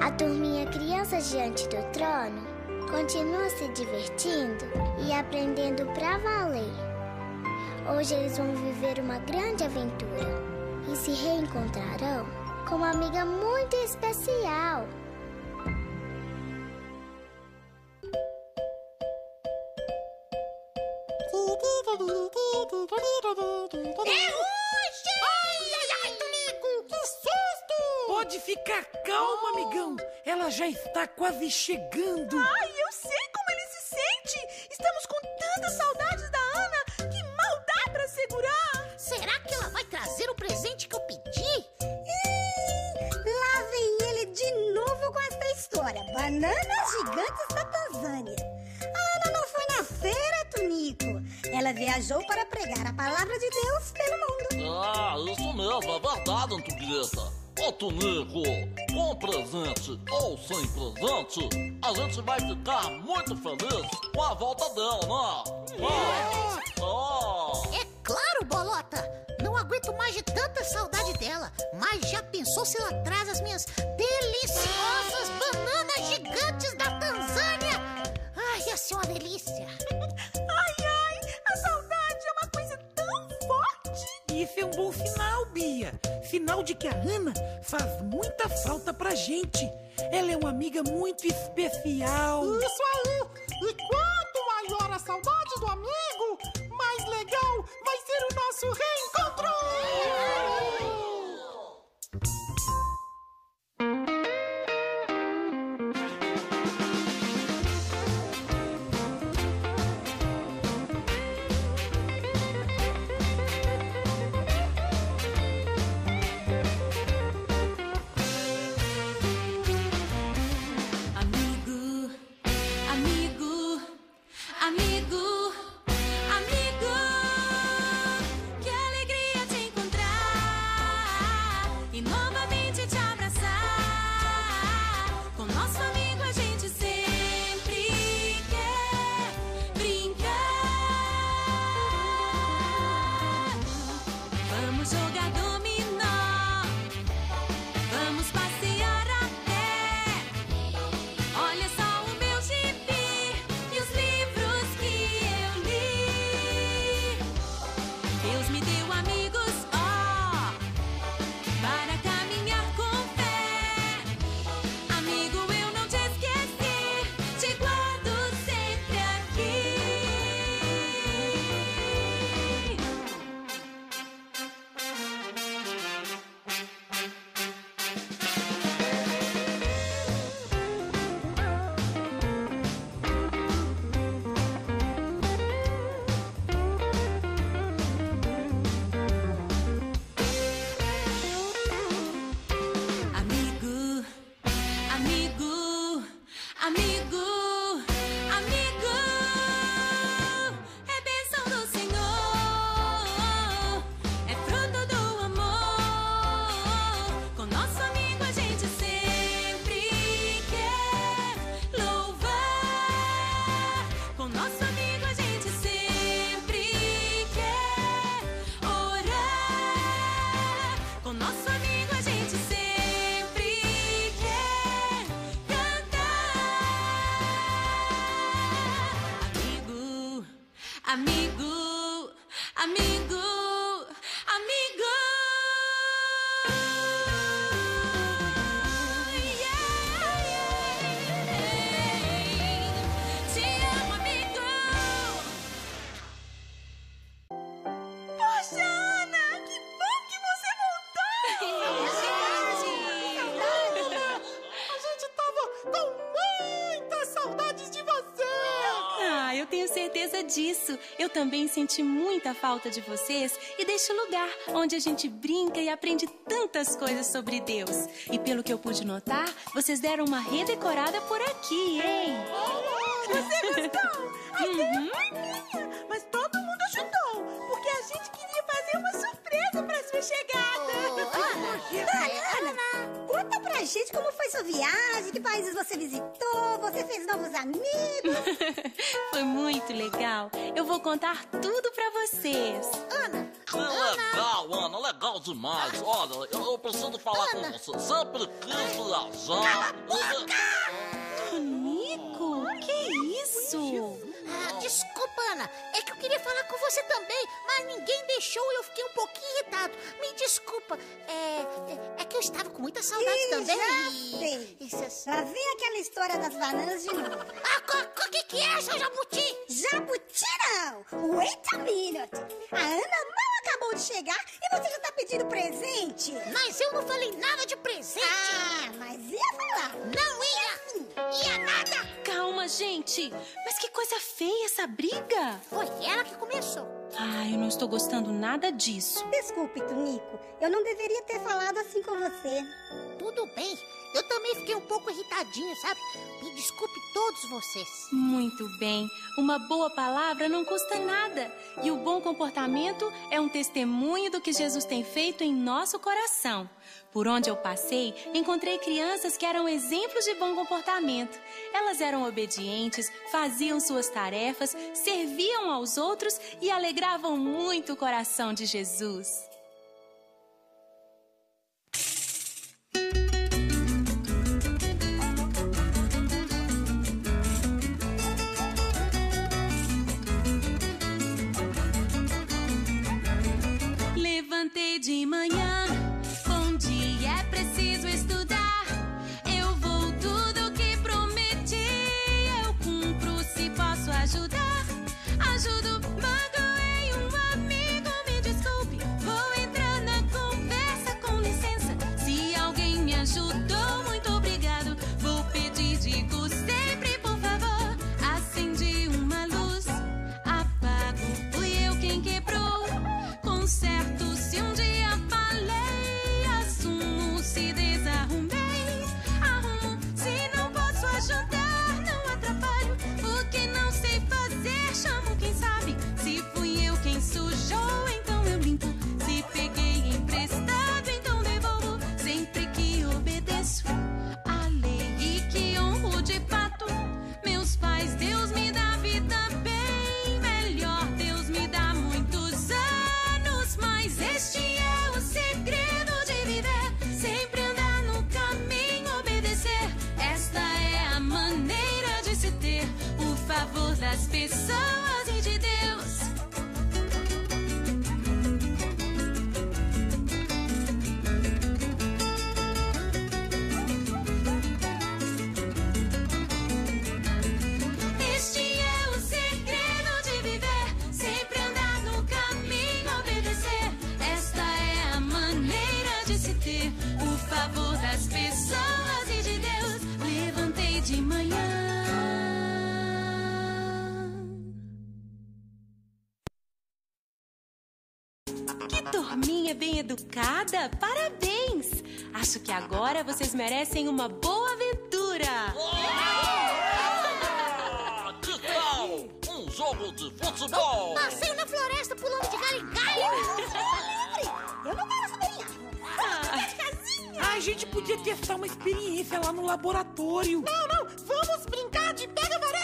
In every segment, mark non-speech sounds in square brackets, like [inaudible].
A turminha Crianças Diante do Trono continua se divertindo e aprendendo pra valer. Hoje eles vão viver uma grande aventura e se reencontrarão com uma amiga muito especial. Calma, amigão. Ela já está quase chegando. Ai, eu sei como ele se sente! Estamos com tantas saudades da Ana que mal dá pra segurar! Será que ela vai trazer o presente que eu pedi? Lá vem ele de novo com essa história. Bananas gigantes da Tanzânia. A Ana não foi na feira, Tunico. Ela viajou para pregar a palavra de Deus pelo mundo. Ah, isso mesmo, é verdade, Antonieta. Ô, Tonico, com presente ou sem presente, a gente vai ficar muito feliz com a volta dela, né? Ah, ah. É claro, Bolota! Não aguento mais de tanta saudade dela. Mas já pensou se ela traz as minhas deliciosas bananas gigantes da Tanzânia? Ai, ia ser uma delícia. Ai, ai, a saudade é um bom sinal, Bia. Sinal de que a Ana faz muita falta pra gente. Ela é uma amiga muito especial. Isso aí! E quanto maior a saudade do amigo, mais legal vai ser o nosso reencontro! Também senti muita falta de vocês e deste lugar onde a gente brinca e aprende tantas coisas sobre Deus. E pelo que eu pude notar, vocês deram uma redecorada por aqui, hein? Você gostou? [laughs] Uhum. Sua viagem, que países você visitou, você fez novos amigos. [laughs] Foi muito legal. Eu vou contar tudo pra vocês. Ana, Legal, Ana, legal demais. Olha, eu, eu preciso falar com você. Sempre quis viajar. Tonico, que isso? Ana. É que eu queria falar com você também, mas ninguém deixou e eu fiquei um pouquinho irritado. Me desculpa. É, é, é que eu estava com muita saudade Ih, também. já e- sei. Isso é- Lá vem aquela história das bananas de novo. Ah, o que, que é, seu jabuti? Jabuti não! Wait a minute! A Ana mal acabou de chegar e você já tá pedindo presente? Mas eu não falei nada de presente. Ah, mas ia falar! Não ia. Ia nada. Calma, gente. Mas que coisa feia essa briga. Foi ela que começou. Ai, eu não estou gostando nada disso. Desculpe, Tunico. Eu não deveria ter falado assim com você. Tudo bem. Eu também fiquei um pouco irritadinho, sabe? Me desculpe todos vocês. Muito bem. Uma boa palavra não custa nada. E o bom comportamento é um testemunho do que Jesus tem feito em nosso coração. Por onde eu passei, encontrei crianças que eram exemplos de bom comportamento. Elas eram obedientes, faziam suas tarefas, serviam aos outros e alegravam muito o coração de Jesus. Levantei de manhã, ajudar. Ajudo, magoei educada! Parabéns! Acho que agora vocês merecem uma boa aventura! Que tal um jogo de futebol? Passeio na floresta pulando de galho em galho. Eu não quero saber A gente podia testar uma experiência lá no laboratório. Não, não, vamos brincar de pega-vareta!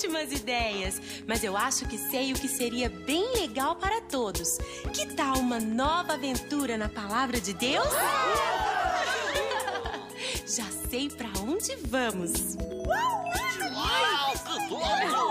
Ótimas ideias. Mas eu acho que sei o que seria bem legal para todos. Que tal uma nova aventura na palavra de Deus? [laughs] Já sei para onde vamos. Uau, que doido!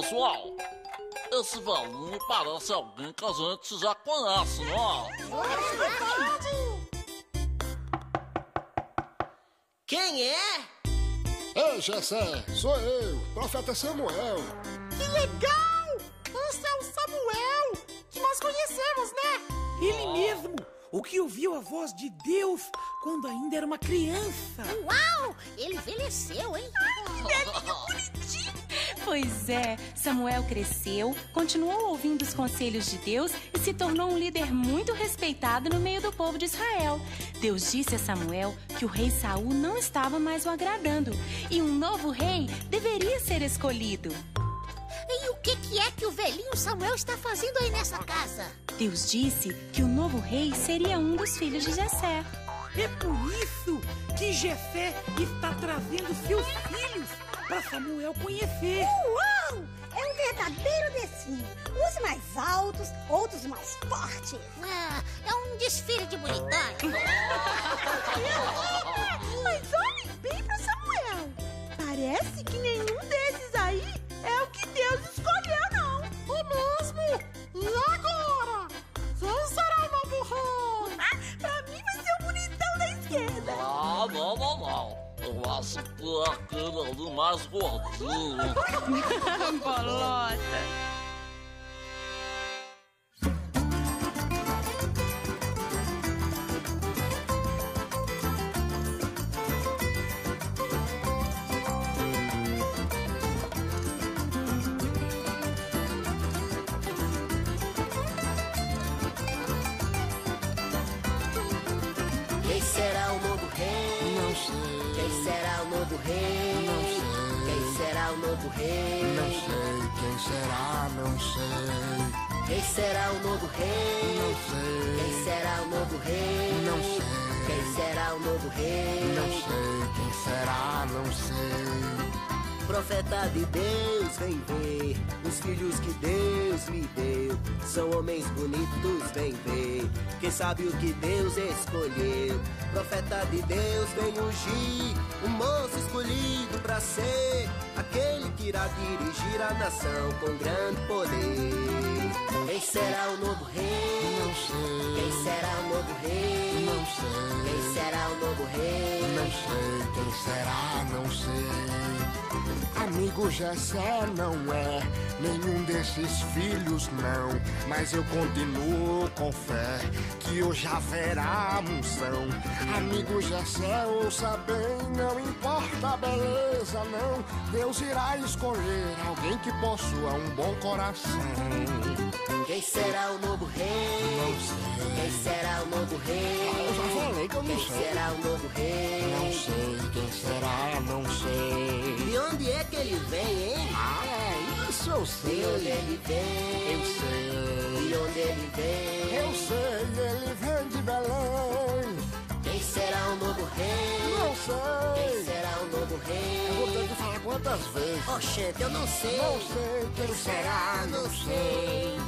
Pessoal. Esse velhinho parece alguém que a gente já conhece, não é? Quem é? Ei, Jessé, sou eu, profeta Samuel. Que legal! Esse é o Samuel, que nós conhecemos, né? Ele mesmo, o que ouviu a voz de Deus quando ainda era uma criança. Uau! Ele envelheceu, hein? [laughs] Pois é, Samuel cresceu, continuou ouvindo os conselhos de Deus e se tornou um líder muito respeitado no meio do povo de Israel. Deus disse a Samuel que o rei Saul não estava mais o agradando e um novo rei deveria ser escolhido. E o que, que é que o velhinho Samuel está fazendo aí nessa casa? Deus disse que o novo rei seria um dos filhos de Jessé. É por isso que Jessé está trazendo seus filhos para Samuel conhecer. Uau! É um verdadeiro desfile. Uns mais altos, outros mais fortes. Ah, é um desfile de bonitões. [laughs] Mas olhem bem pro Samuel. Parece que nenhum desses aí é o que Deus escolheu, não. É mesmo? E agora? Quem será o novo rei? Ah, pra mim vai ser o bonitão da esquerda. Ah, não, não, não. Eu acho que é aquele ali mais gordinho. [laughs] Bolota. Rei? não sei. Quem será o novo rei? Não sei quem será, não sei. Quem será o novo rei? Não sei. Quem será o novo rei? Não sei. Quem será o novo rei? Não sei quem será, não sei. Profeta de Deus, vem ver os filhos que Deus me deu. São homens bonitos, vem ver. Quem sabe o que Deus escolheu? Profeta de Deus, vem ungir o moço escolhido pra ser aquele que irá dirigir a nação com grande poder. Quem será o novo rei? Não sei. Quem será o novo rei? Não sei. Quem será o novo rei? Não sei quem será, não sei. Amigo Jessé não é nenhum desses filhos, não. Mas eu continuo com fé que hoje haverá unção. Amigo Jessé, ouça bem, não importa a beleza, não. Deus irá escolher alguém que possua um bom coração. Quem será o novo rei? Não sei. Quem será o novo rei? Eu já falei que eu não Quem sei. será o novo rei? Não sei quem será, não sei. De onde é que ele vem, hein? Ah, é, isso eu sei. De onde ele vem? Eu sei. De onde ele vem? Eu sei, ele vem de Belém. Quem será o novo rei? Não sei. Quem será o novo Eu vou ter rei? que falar quantas vezes. Oxente, eu não sei. Não sei quem será, não sei.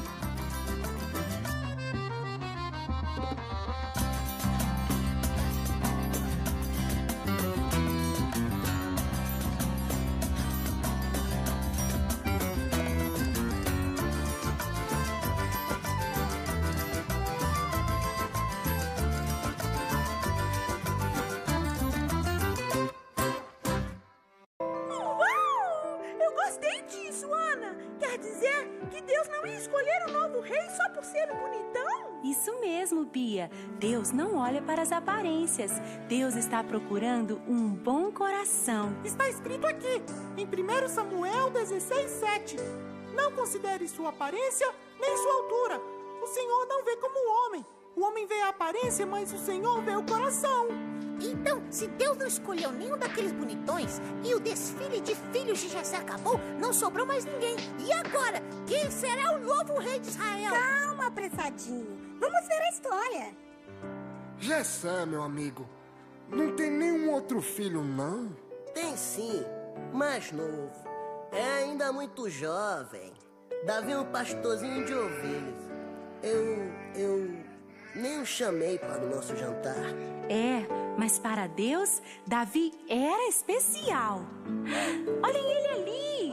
Deus está procurando um bom coração. Está escrito aqui, em 1 Samuel 16, 7. Não considere sua aparência nem sua altura. O Senhor não vê como o homem. O homem vê a aparência, mas o Senhor vê o coração. Então, se Deus não escolheu nenhum daqueles bonitões e o desfile de filhos de Jessé acabou, não sobrou mais ninguém. E agora, quem será o novo rei de Israel? Calma, apressadinho. Vamos ver a história. Gessé, meu amigo, não tem nenhum outro filho, não? Tem sim, mais novo. É ainda muito jovem. Davi é um pastorzinho de ovelhas. Eu. eu. nem o chamei para o nosso jantar. É, mas para Deus, Davi era especial. Olhem ele ali!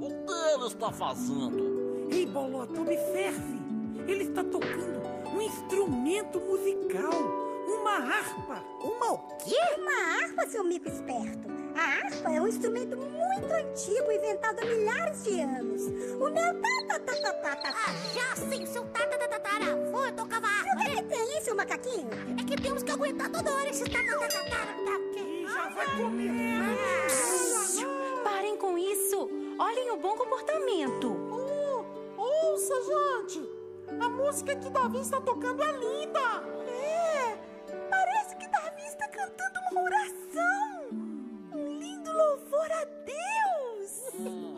O que ele está fazendo? Ei, Bolota, observe. Ele está tocando um instrumento musical, uma harpa. Uma o quê? Uma harpa, seu mico esperto. A harpa é um instrumento muito antigo, inventado há milhares de anos. O meu tata Ah, já sei, o seu tatatatataravô tocava O harpa, que, né? que tem, seu macaquinho? É que temos que aguentar toda hora esse tatatatara, tá ok? Já vai começar. Parem com isso! Olhem o bom comportamento. Oh, ouça, gente. A música que Davi está tocando é linda. É, parece que Davi está cantando uma oração. Um lindo louvor a Deus.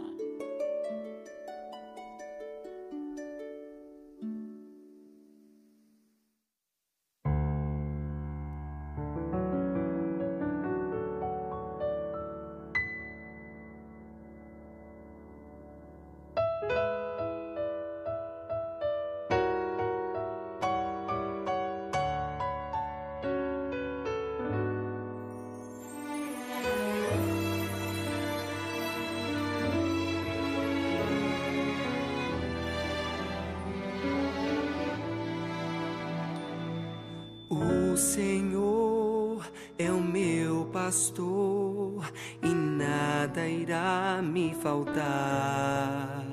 Senhor é o meu pastor e nada irá me faltar.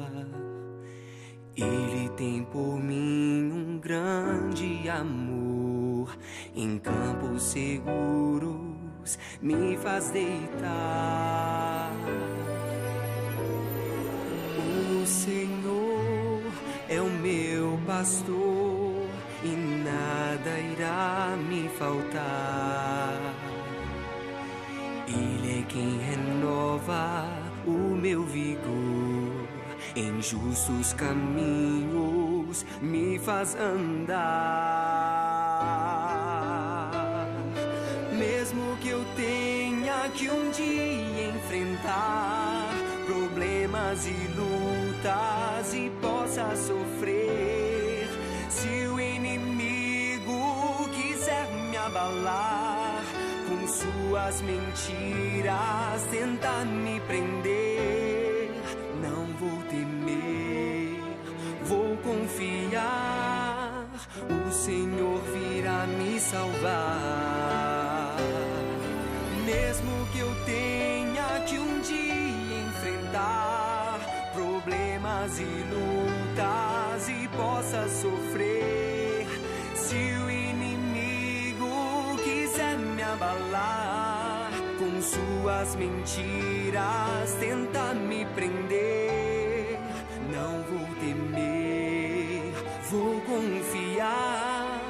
Ele tem por mim um grande amor, em campos seguros me faz deitar. O Senhor é o meu pastor irá me faltar. Ele é quem renova o meu vigor, em justos caminhos me faz andar. Mesmo que eu tenha que um dia enfrentar problemas e lutas e possa sofrer, suas mentiras, tentar me prender, não vou temer, vou confiar, o Senhor virá me salvar. Mesmo que eu tenha que um dia enfrentar problemas e lutas e possa sofrer, suas mentiras, tentar me prender, não vou temer, vou confiar.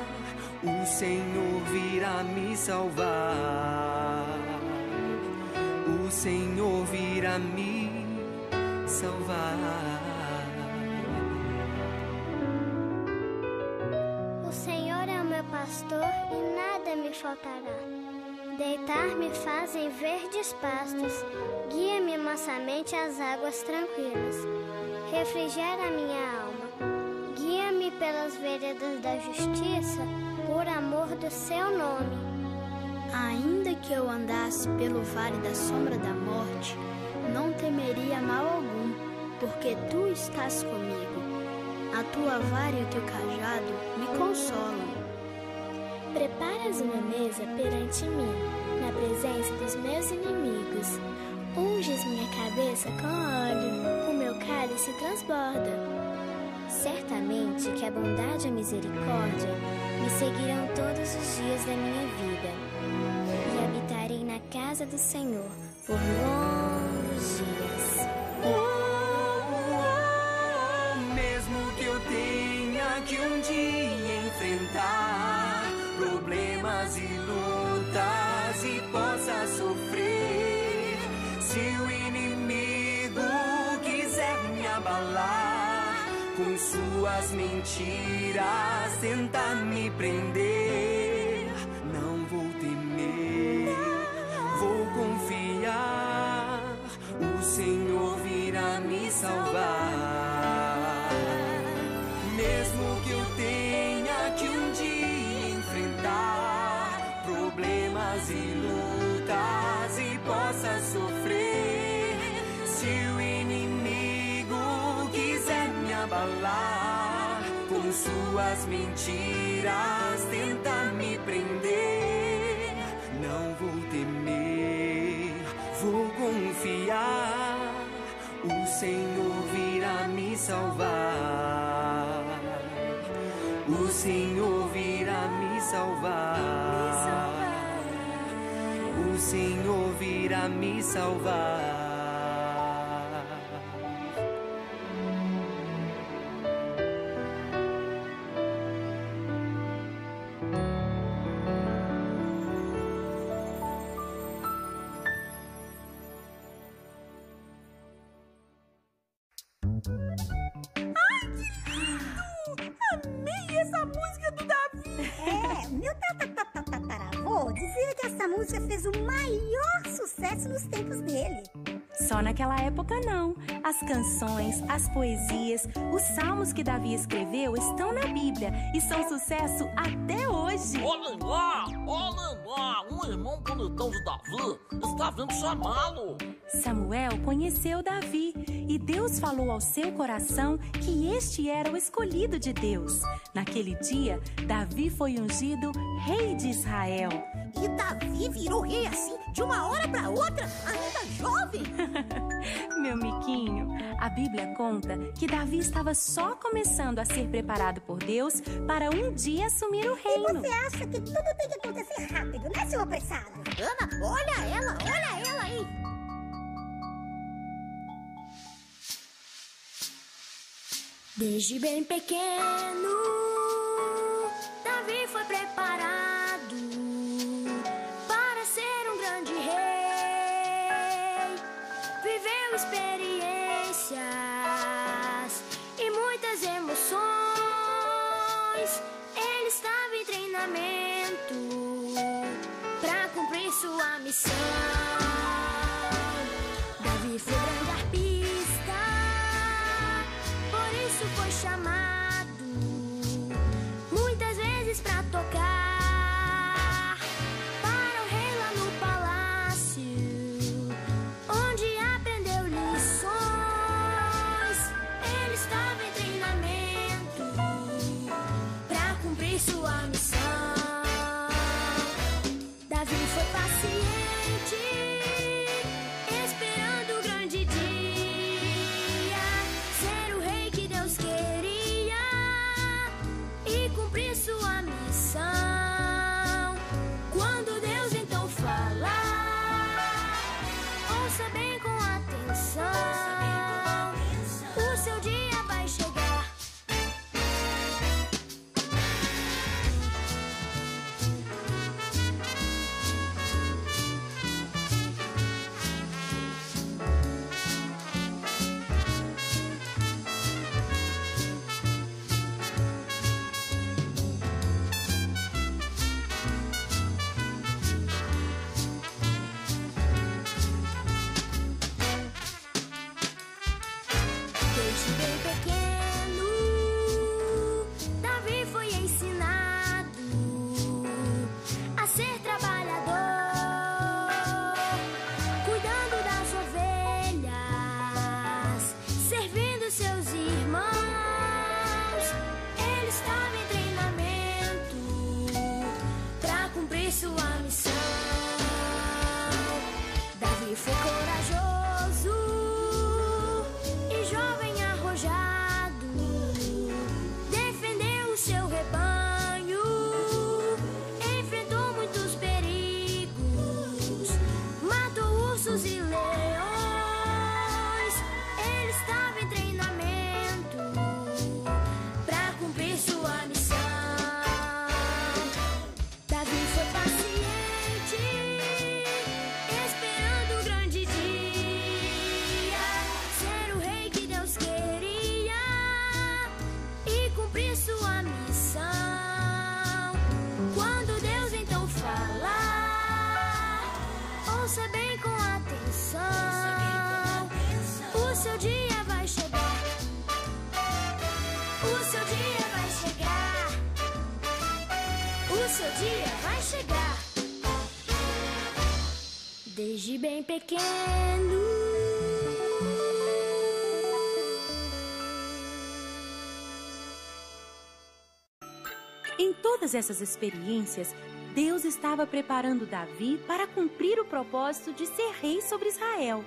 o Senhor virá me salvar. O Senhor virá me salvar. O Senhor é o meu pastor e nada me faltará. Deitar-me faz em verdes pastos, guia-me mansamente às águas tranquilas. Refrigera minha alma, guia-me pelas veredas da justiça, por amor do seu nome. Ainda que eu andasse pelo vale da sombra da morte, não temeria mal algum, porque tu estás comigo. A tua vara e o teu cajado me consolam. Preparas uma mesa perante mim, na presença dos meus inimigos. Unges minha cabeça com óleo, o meu cálice transborda. Certamente que a bondade e a misericórdia me seguirão todos os dias da minha vida, e habitarei na casa do Senhor por longos dias. Mesmo que eu tenha que um dia enfrentar sofrer, se o inimigo quiser me abalar com suas mentiras, tentar me prender, mentiras, tentar me prender, não vou temer, vou confiar. O Senhor virá me salvar. O Senhor virá me salvar. O Senhor virá me salvar. Que Davi escreveu estão na Bíblia e são sucesso até hoje. Olhem lá, olhem lá, um irmão bonitão de Davi está vindo chamá-lo. Samuel conheceu Davi e Deus falou ao seu coração que este era o escolhido de Deus. Naquele dia, Davi foi ungido rei de Israel. E Davi virou rei assim, de uma hora para outra, ainda jovem. [laughs] Meu miquinho, a Bíblia conta que Davi estava só começando a ser preparado por Deus para um dia assumir o E reino. você acha que tudo tem que acontecer rápido, né, seu apressado? Ana, olha ela, olha ela aí. Desde bem pequeno, Davi foi preparado experiências Christmas. Bem pequeno. Em todas essas experiências, Deus estava preparando Davi para cumprir o propósito de ser rei sobre Israel.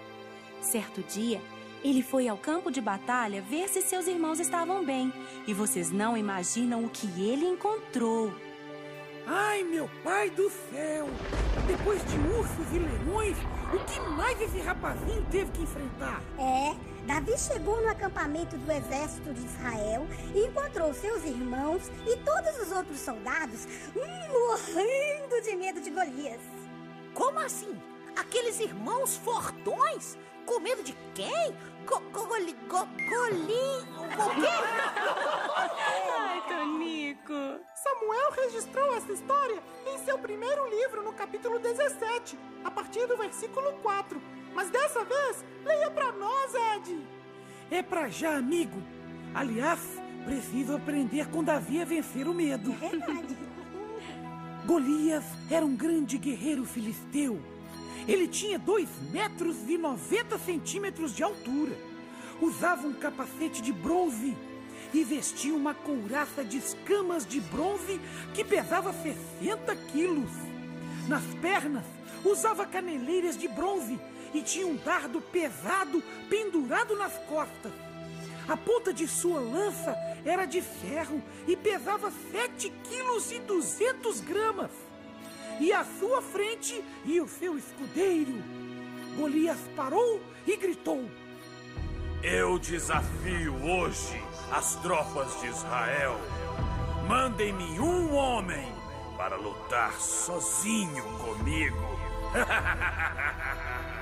Certo dia, ele foi ao campo de batalha ver se seus irmãos estavam bem, e vocês não imaginam o que ele encontrou. Ai, meu pai do céu! Depois de ursos e leões, o que mais esse rapazinho teve que enfrentar? É, Davi chegou no acampamento do exército de Israel e encontrou seus irmãos e todos os outros soldados hum, morrendo de medo de Golias. Como assim? Aqueles irmãos fortões? Com medo de quem? Go, go, goli, go, goli, o quê? Ai, Tonico. Samuel registrou essa história em seu primeiro livro, no capítulo 17, a partir do versículo 4. Mas dessa vez, leia pra nós, Ed. É pra já, amigo. Aliás, preciso aprender com Davi a vencer o medo. É verdade. [laughs] Golias era um grande guerreiro filisteu. Ele tinha 2 metros e 90 centímetros de altura. Usava um capacete de bronze e vestia uma couraça de escamas de bronze que pesava 60 quilos. Nas pernas, usava caneleiras de bronze e tinha um dardo pesado pendurado nas costas. A ponta de sua lança era de ferro e pesava 7 quilos e 200 gramas. E à sua frente ia o seu escudeiro. Golias parou e gritou: Eu desafio hoje as tropas de Israel. Mandem-me um homem para lutar sozinho comigo. [laughs]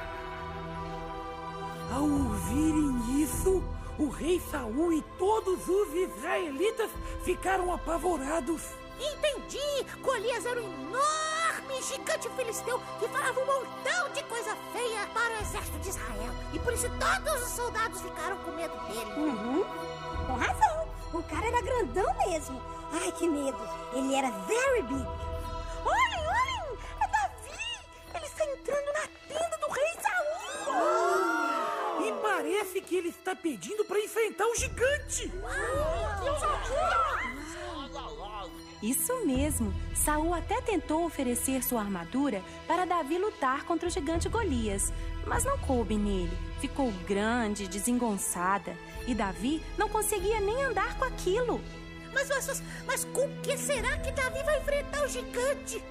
Ao ouvirem isso, o rei Saul e todos os israelitas ficaram apavorados. Entendi! Golias era um enorme gigante filisteu que falava um montão de coisa feia para o exército de Israel. E por isso todos os soldados ficaram com medo dele. Uhum. Com razão. O cara era grandão mesmo. Ai, que medo. Ele era very big. Olhem, olhem! É Davi! Ele está entrando na tenda do rei Saul! E parece que ele está pedindo para enfrentar o gigante. Ajuda! Isso mesmo. Saul até tentou oferecer sua armadura para Davi lutar contra o gigante Golias, mas não coube nele. Ficou grande, desengonçada, e Davi não conseguia nem andar com aquilo. Mas, mas, mas com que será que Davi vai enfrentar o gigante?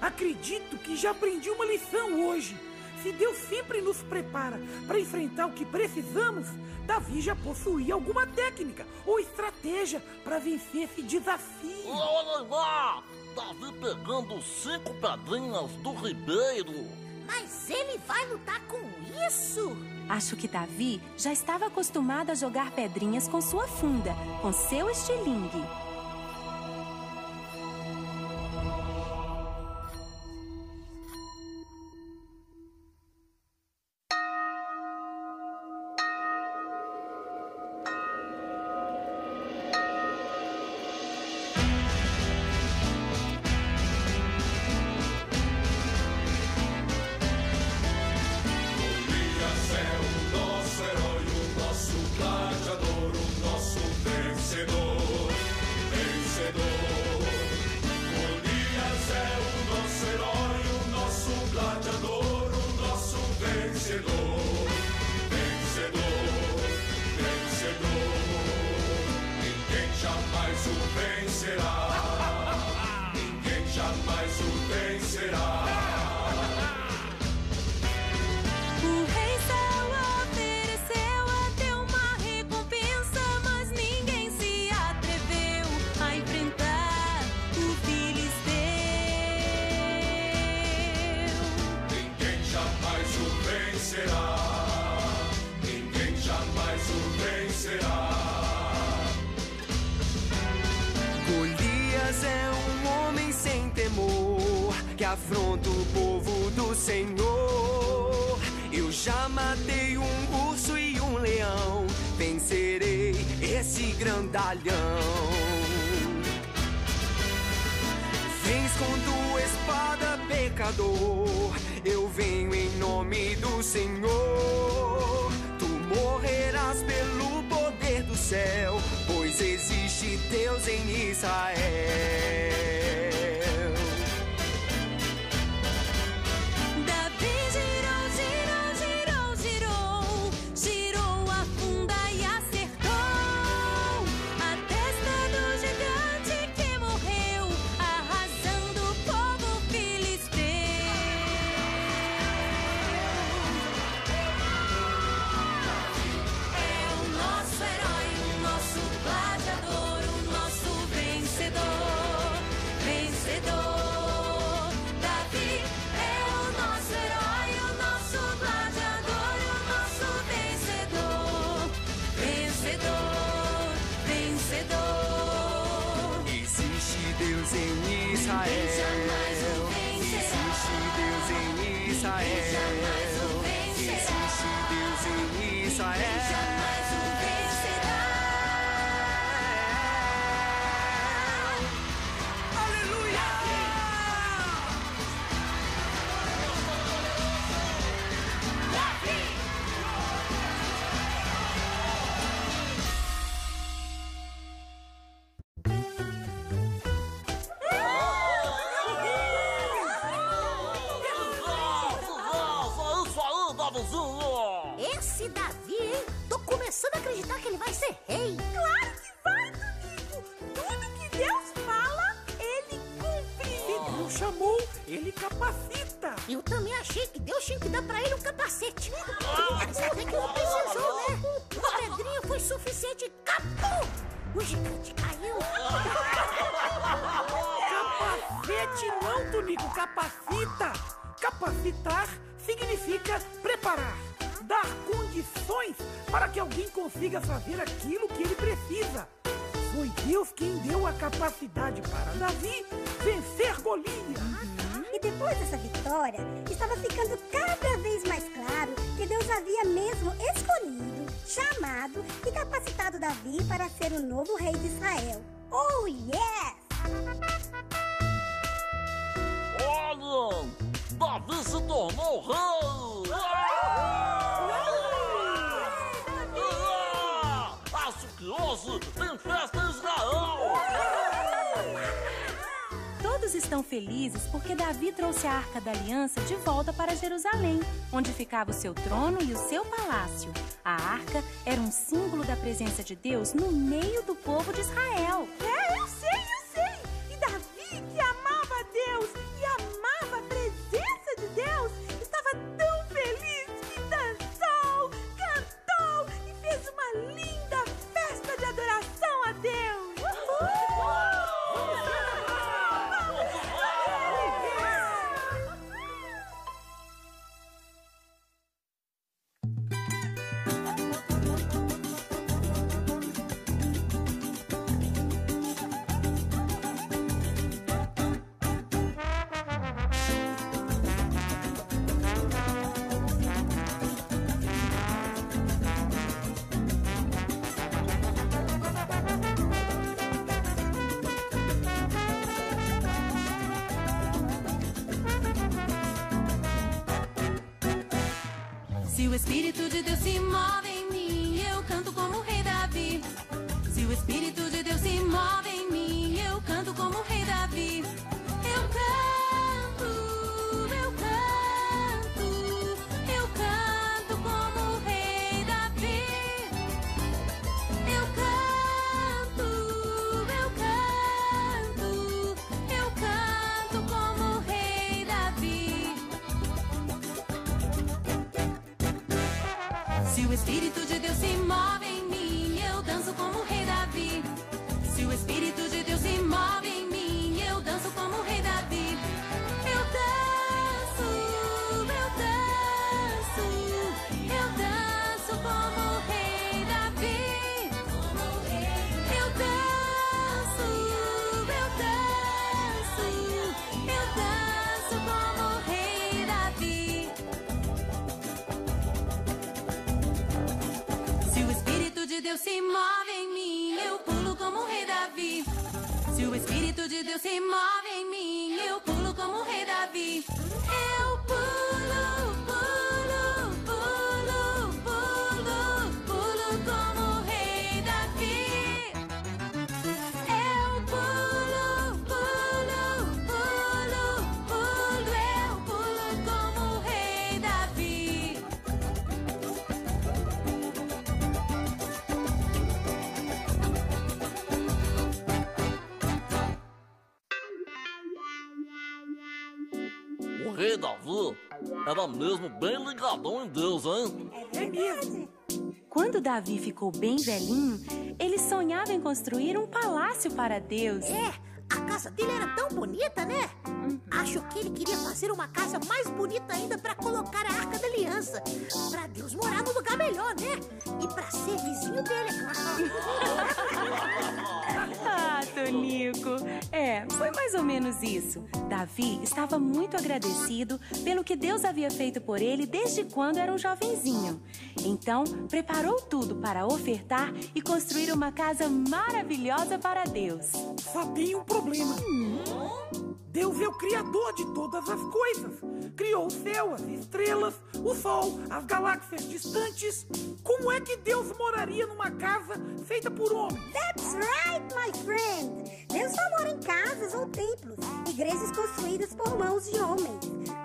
Acredito que já aprendi uma lição hoje. Se Deus sempre nos prepara para enfrentar o que precisamos, Davi já possuía alguma técnica ou estratégia para vencer esse desafio. Olha lá! Davi pegando cinco pedrinhas do ribeiro. Mas ele vai lutar com isso? Acho que Davi já estava acostumado a jogar pedrinhas com sua funda, com seu estilingue. pecador. Eu venho em nome do Senhor. Tu morrerás pelo poder do céu, pois existe Deus em Israel. Oh, yes! Olha! Davi se tornou rei! estão felizes porque Davi trouxe a arca da aliança de volta para Jerusalém, onde ficava o seu trono e o seu palácio. A arca era um símbolo da presença de Deus no meio do povo de Israel. É isso! seu espírito era mesmo bem ligadão em Deus, hein? É mesmo. Quando Davi ficou bem velhinho, ele sonhava em construir um palácio para Deus. É, a casa dele era tão bonita, né? Acho que ele queria fazer uma casa mais bonita ainda pra colocar a Arca da Aliança. Pra Deus morar num lugar melhor, né? E pra ser vizinho dele, é claro. Foi mais ou menos isso. Davi estava muito agradecido pelo que Deus havia feito por ele desde quando era um jovenzinho. Então, preparou tudo para ofertar e construir uma casa maravilhosa para Deus. Só tem um problema. Deus é o criador de todas as coisas. Criou o céu, as estrelas, o sol, as galáxias distantes. Como é que Deus moraria numa casa feita por homens? That's right, my friend. Deus não mora em casas ou templos, igrejas construídas por mãos de homens.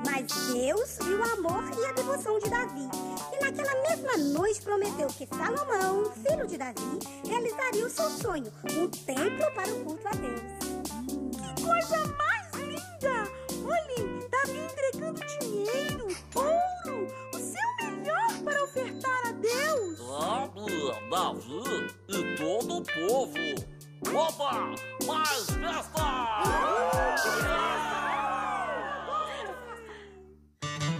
Mas Deus viu o amor e a devoção de Davi. E naquela mesma noite prometeu que Salomão, filho de Davi, realizaria o seu sonho, um templo para o culto a Deus. Que coisa mais linda! Olhem, Davi entregando dinheiro, ouro, o seu melhor para ofertar a Deus. Davi, Davi e todo o povo. Opa! Mais festa! Cada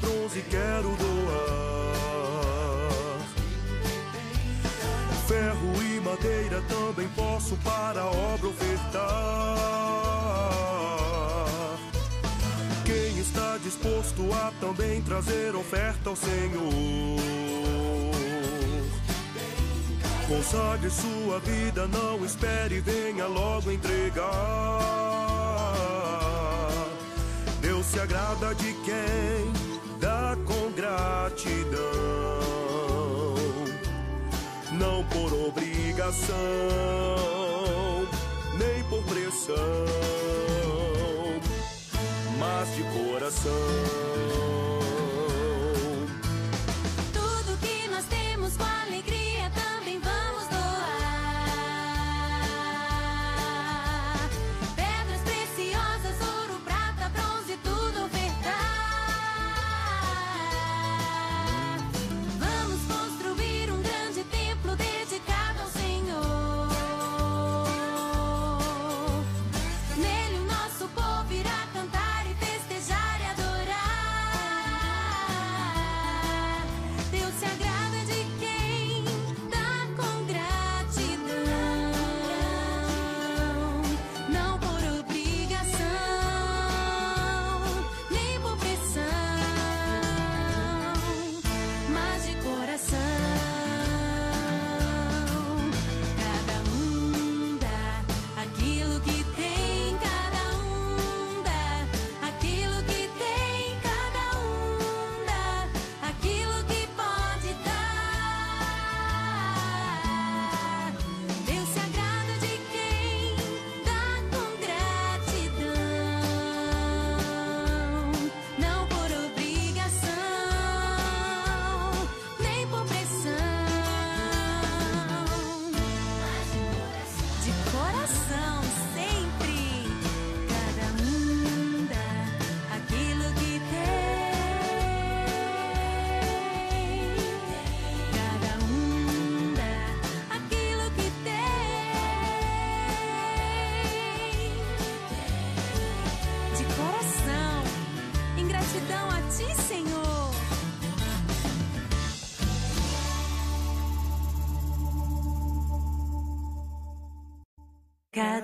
bronze, quero doar. Ferro e madeira também posso para a obra ofertar. Quem está disposto a também trazer oferta ao Senhor? Consagre sua vida, não espere, venha logo entregar. Deus se agrada de quem com gratidão, não por obrigação, nem por pressão, mas de coração.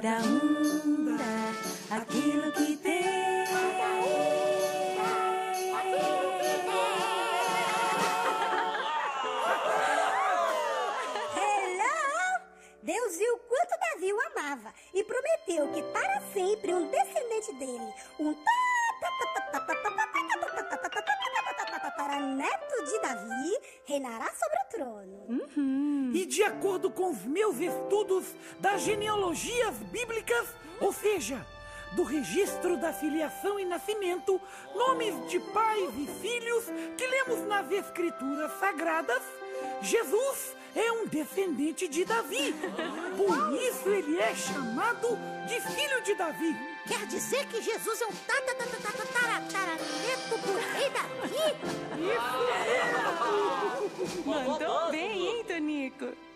down. Acordo com os meus estudos das genealogias bíblicas, ou seja, do registro da filiação e nascimento, nomes de pais e filhos que lemos nas escrituras sagradas, Jesus é um descendente de Davi. Por isso ele é chamado de filho de Davi. Quer dizer que Jesus é um tataraneto do rei Davi? Mandou bem, hein, Tonico?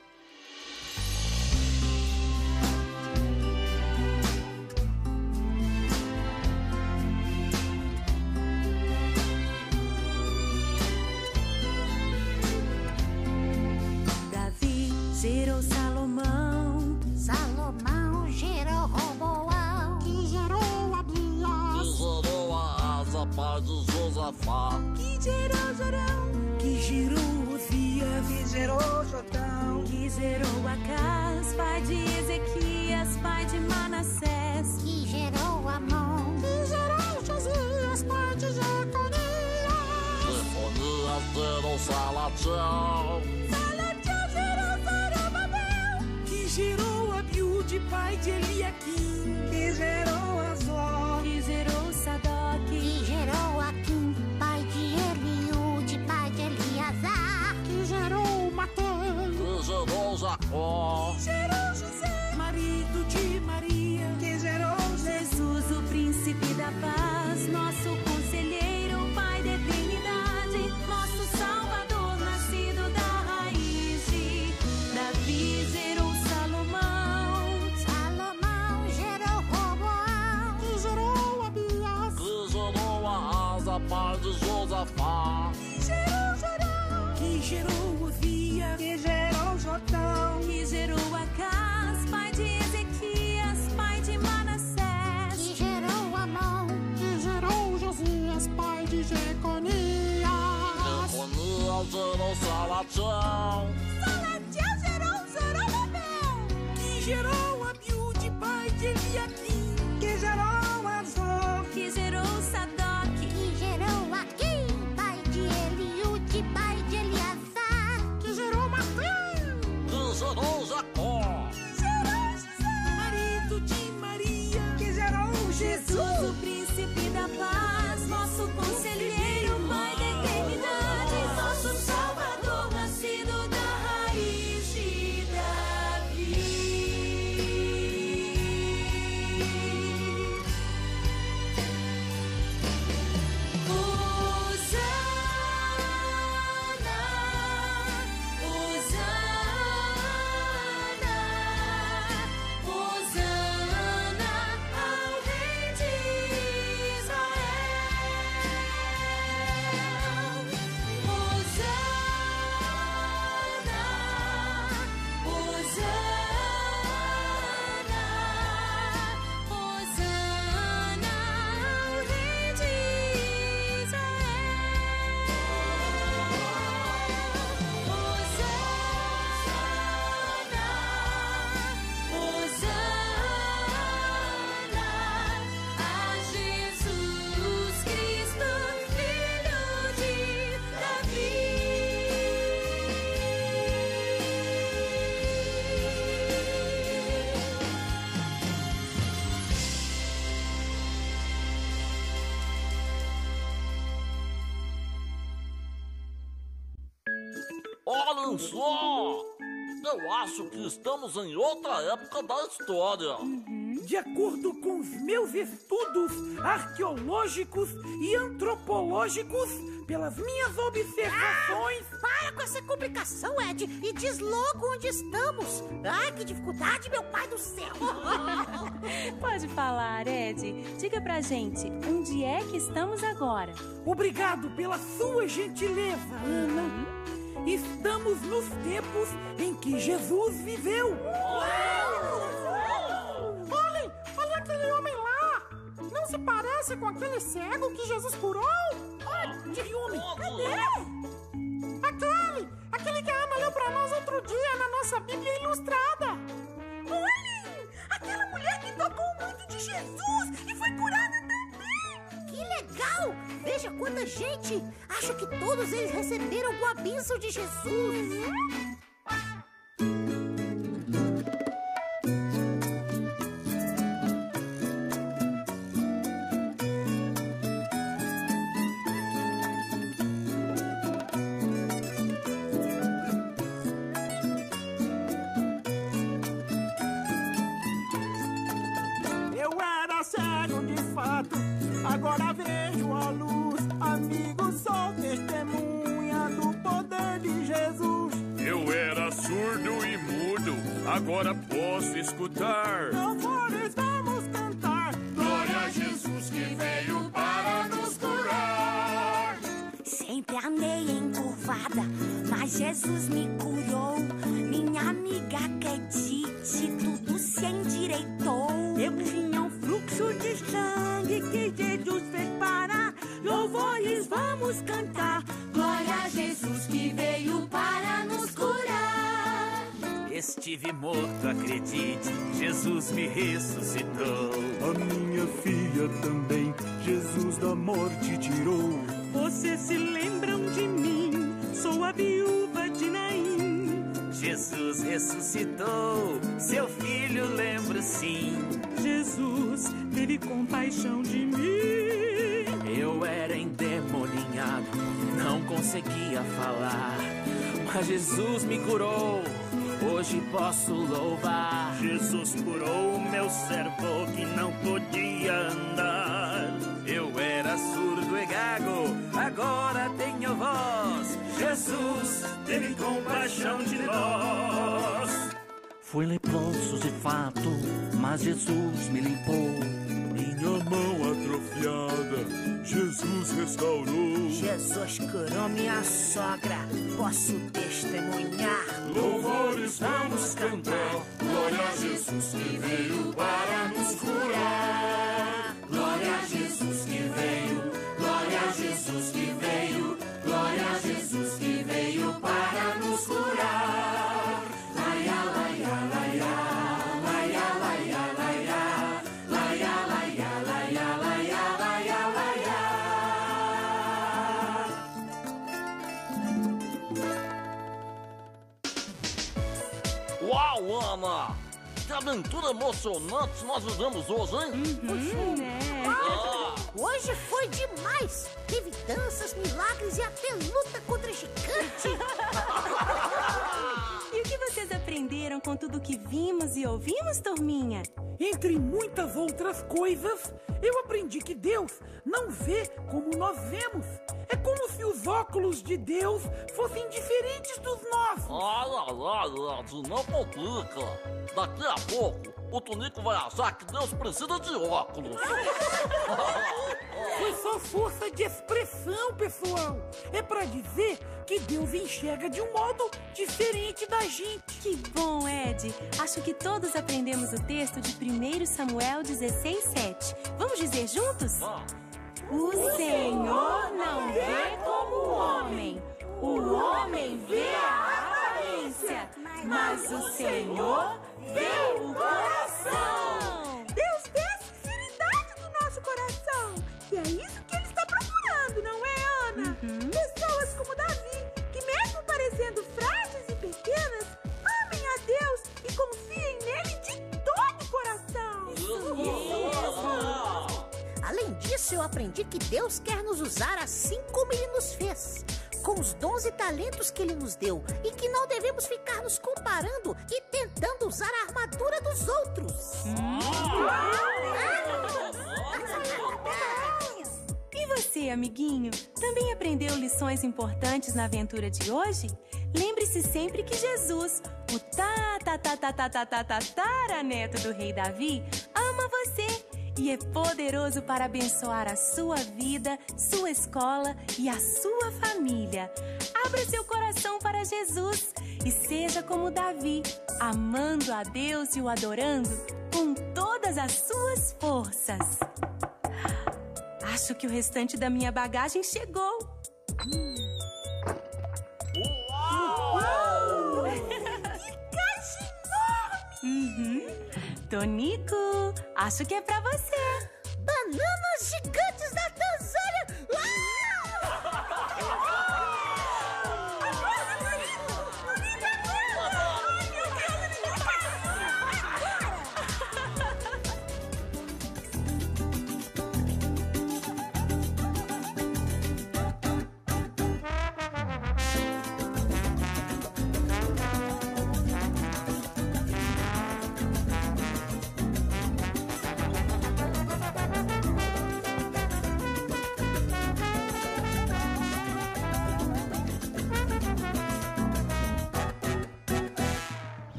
Que gerou Jorão. Que gerou Osias. Que gerou Jotão. Que gerou Acas, pai de Ezequias, pai de Manassés. Que gerou Amon. Que gerou Josias, pai de Jeconias. Jefonias gerou Salatiel. Salatiel gerou Zorobabel. Que gerou Abiúde, pai de Eliaquim. Que gerou de Josafá. Que gerou Jorão. Que gerou Osias. Que gerou Jotão. Que gerou Acas, pai de Ezequias, pai de Manassés. Que gerou Amon. Que gerou Josias, pai de Jeconias. Jefonias gerou Salatiel. Só! Eu acho que estamos em outra época da história. De acordo com os meus estudos arqueológicos e antropológicos, pelas minhas observações. Ah, para com essa complicação, Ed, e diz logo onde estamos. Ai, que dificuldade, meu pai do céu. [laughs] Pode falar, Ed. Diga pra gente, onde é que estamos agora? Obrigado pela sua gentileza, Ana. Estamos nos tempos em que Jesus viveu. Olhem, olha aquele homem lá. Não se parece com aquele cego que Jesus curou? Que homem? Cadê? Aquele! Aquele que a Ana leu pra nós outro dia na nossa Bíblia Ilustrada! Olhem! Aquela mulher que tocou o manto de Jesus e foi curada também! Que legal! Veja quanta gente! Acho que todos eles receberam a bênção de Jesus! Agora vejo a luz. Amigo, sou testemunha do poder de Jesus. Eu era surdo e mudo, agora posso escutar. Louvores vamos cantar. Glória a Jesus que veio para nos curar. Sempre andei encurvada, mas Jesus me curou. Minha amiga acredite, tudo se endireitou. Eu tinha um fluxo de sangue que parar. Louvores vamos cantar. Glória a Jesus que veio para nos curar. Estive morto, acredite, Jesus me ressuscitou. A minha filha também, Jesus da morte tirou. Vocês se lembram de mim? Sou a viúva de Naim. Jesus ressuscitou, seu filho lembro sim. Jesus teve compaixão de mim. Eu era endemoniado, não conseguia falar. Mas Jesus me curou, hoje posso louvar. Jesus curou o meu servo que não podia andar. Eu era surdo e gago, agora tenho voz. Jesus Teve compaixão de nós. Fui leproso de fato, mas Jesus me limpou. Minha mão atrofiada, Jesus restaurou. Jesus curou minha sogra, posso testemunhar. Louvores vamos cantar. Glória a Jesus que veio para nos curar. Aventura emocionante nós vivemos hoje, hein? Puxa, né? Ah, hoje foi demais! Teve danças, milagres e até luta contra gigante! [laughs] E o que vocês aprenderam com tudo que vimos e ouvimos, turminha? Entre muitas outras coisas, eu aprendi que Deus não vê como nós vemos. É como se os óculos de Deus fossem diferentes dos nossos. Olha lá, Ed, não complica. Daqui a pouco, o Tonico vai achar que Deus precisa de óculos. Foi só força de expressão, pessoal. É pra dizer que Deus enxerga de um modo diferente da gente. Que bom, Ed. Acho que todos aprendemos o texto de 1 Samuel 16, 7. Vamos dizer juntos? O Senhor não vê como o homem. O homem vê a aparência, mas o Senhor vê o coração. Deus vê a sinceridade do nosso coração. E é isso que ele está procurando, não é, Ana? Pessoas como Davi, que mesmo parecendo Disso, eu aprendi que Deus quer nos usar assim como ele nos fez com os dons e talentos que ele nos deu e que não devemos ficar nos comparando e tentando usar a armadura dos outros. E você, amiguinho, também aprendeu lições importantes na aventura de hoje? Lembre-se sempre que Jesus, o ta ta ta ta ta ta ta do rei Davi, ama você e é poderoso para abençoar a sua vida, sua escola e a sua família. Abra seu coração para Jesus e seja como Davi, amando a Deus e o adorando com todas as suas forças. Acho que o restante da minha bagagem chegou. Uau! [laughs] que caixa enorme! Uhum. Tonico, acho que é pra você. Bananas gigantes da Tanzânia!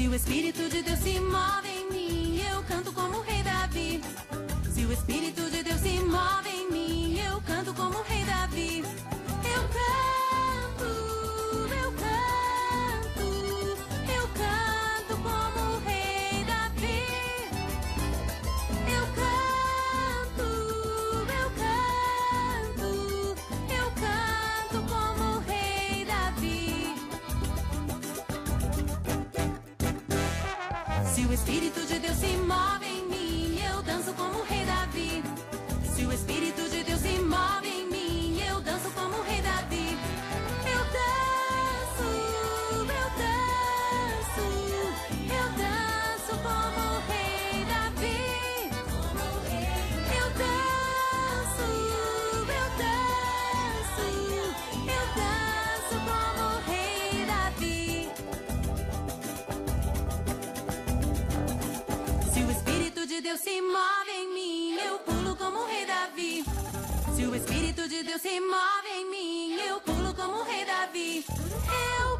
Se o Espírito de Deus se move em mim, eu canto como o rei Davi. Se o Espírito de Deus se move em Help!